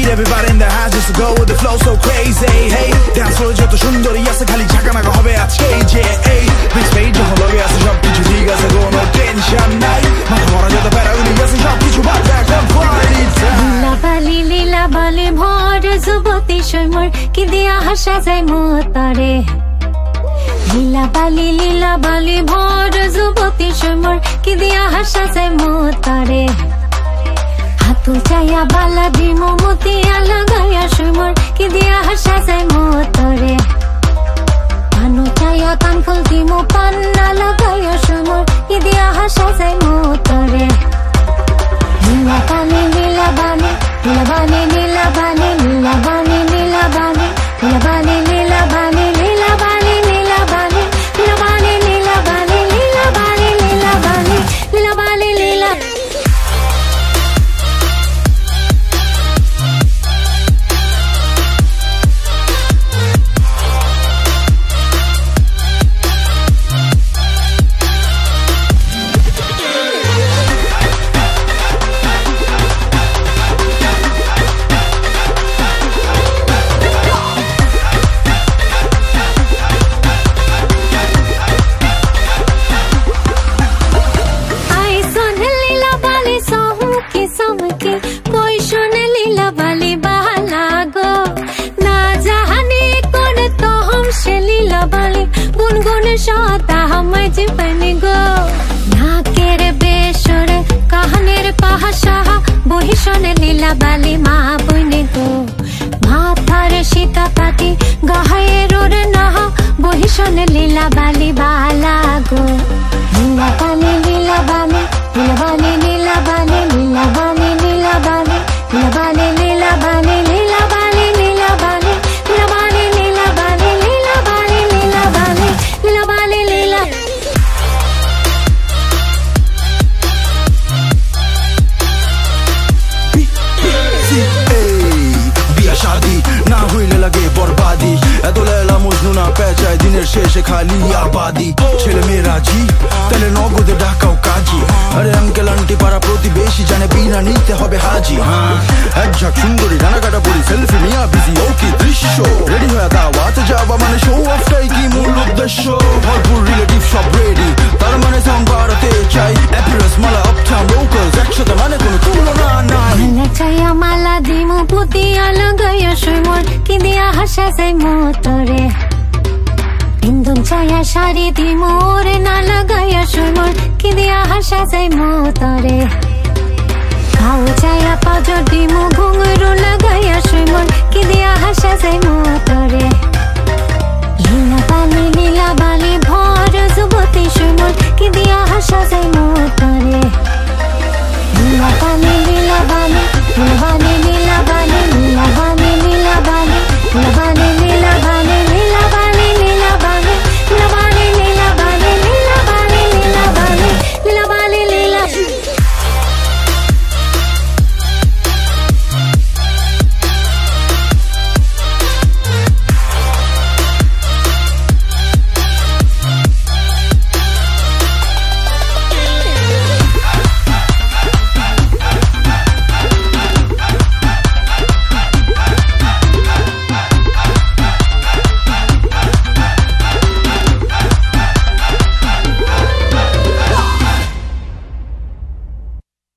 need everybody in the house just to go with the flow so crazy. Hey, dance floor যত সুন্দরী আছে, খালি ঝাঁকানাকা হবে আজকে যে, এই বিচ পেজ যখন লগে আছে সব কিছু ঠিক আছে, কোনো টেনশন নাই। মাথা ভরা যত প্যারাগুলি আছে সব কিছু বাদ এখন কোয়ালিটি লীলা বালি লীলা বালি ভর যুবতী সৈমর কি দিয়া হাসা যায় মতরে লীলা বালি লীলা বালি ভর যুবতী সৈমর কি দিয়া হাসা যায় মতরে হাতু চাইয়া বালা দিমো মতিয়া লাগাইয়া সুমর কি দিয়া হাসা যায় মতরে। পানো চাইয়া কানফুল দিমো পান্না লাগাইয়া সুমর কি দিয়া হাসা যায় গুনগুন সাতা মাঝ বন গো। নাকের বেসরে, কাহানের পাহা সাহা বহি শোনে লীলা বালি মা শেষে খালি আবাদি ছেলে মেয়ে রাজি তাহলে নগদে ডাকাও কাজী আরে আঙ্কেল আন্টি পাড়া প্রতিবেশী জানে বিনা নিতে হবে হাজি হ্যাঁ এক ঝাঁক সুন্দরী রানাকাটা পরি সেলফি নিয়া বিজি ও কি দৃশ্য রেডি হয়ে দাওয়াতে যাওয়া মানে শো অফটাই কি মূল উদ্দেশ্য ভরপুর রিলেটিভ সব রেডি তার মানে সং বাড়াতে চাই অ্যাপিয়ারেন্স মালা আপটাউন লোকালস একসাথে মানে কোনো তুলনা নাই চাইয়া মালা দিমু পুতিয়া লাগাইয়া কি দিয়া হাসা মতরে ইন্দন ছায়া শাড়ি দি মোর না লাগাইয়া সুমোর কি দিয়া হাসা যায় মতরে।